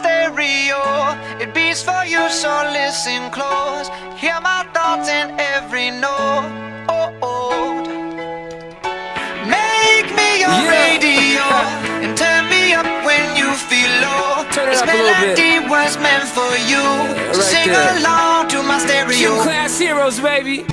stereo. It beats for you, so listen close. Hear my thoughts in every note. Oh, oh. Make me your Yeah. radio and turn me up when you feel low. Turn it this up melody a little bit. was meant for you. Yeah, right so sing there. along to my stereo. Gym class heroes, baby.